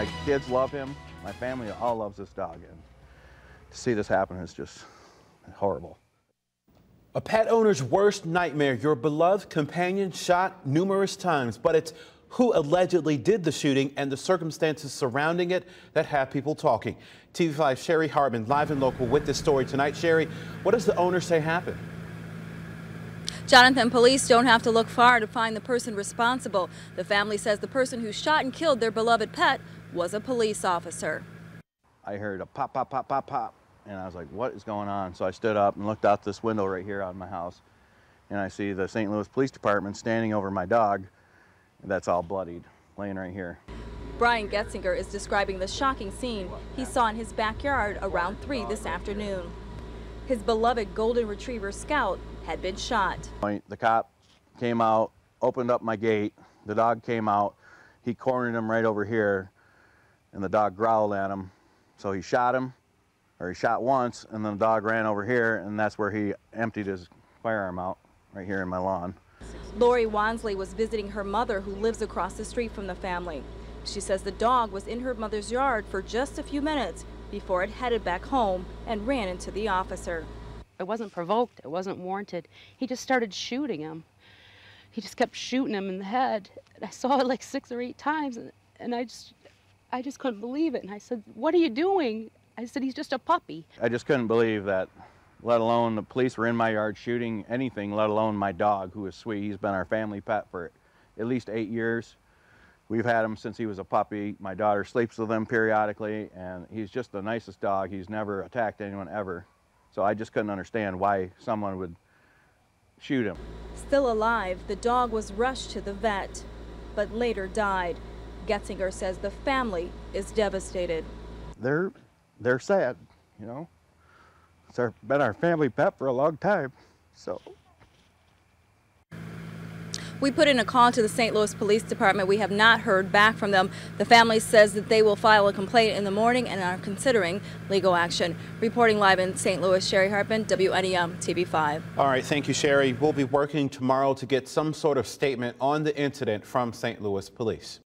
My kids love him. My family all loves this dog. And to see this happen is just horrible. A pet owner's worst nightmare, your beloved companion shot numerous times, but it's who allegedly did the shooting and the circumstances surrounding it that have people talking. TV5 Sherry Hartman live and local with this story tonight. Sherry, what does the owner say happened? Jonathan, police don't have to look far to find the person responsible. The family says the person who shot and killed their beloved pet was a police officer. I heard a pop, pop, pop, pop, pop, and I was like, what is going on? So I stood up and looked out this window right here on my house, and I see the St. Louis Police Department standing over my dog that's all bloodied, laying right here. Brian Getzinger is describing the shocking scene he saw in his backyard around 3 this afternoon. His beloved golden retriever Scout had been shot. The cop came out, opened up my gate, the dog came out, he cornered him right over here, and the dog growled at him. So he shot him, or he shot once, and then the dog ran over here, and that's where he emptied his firearm out, right here in my lawn. Lori Wansley was visiting her mother who lives across the street from the family. She says the dog was in her mother's yard for just a few minutes before it headed back home and ran into the officer. It wasn't provoked. It wasn't warranted. He just started shooting him. He just kept shooting him in the head. And I saw it like six or eight times, and, and I just, I just couldn't believe it. And I said, "What are you doing?" I said, "He's just a puppy." I just couldn't believe that let alone the police were in my yard shooting anything, let alone my dog, who is sweet. He's been our family pet for at least eight years. We've had him since he was a puppy. My daughter sleeps with him periodically, and he's just the nicest dog. He's never attacked anyone ever. So I just couldn't understand why someone would shoot him. Still alive, the dog was rushed to the vet, but later died. Getzinger says the family is devastated. They're, they're sad, you know. It's our, been our family pet for a long time, so. We put in a call to the St. Louis Police Department. We have not heard back from them. The family says that they will file a complaint in the morning and are considering legal action. Reporting live in St. Louis, Sherry Hartman, WNEM TV5. All right, thank you, Sherry. We'll be working tomorrow to get some sort of statement on the incident from St. Louis Police.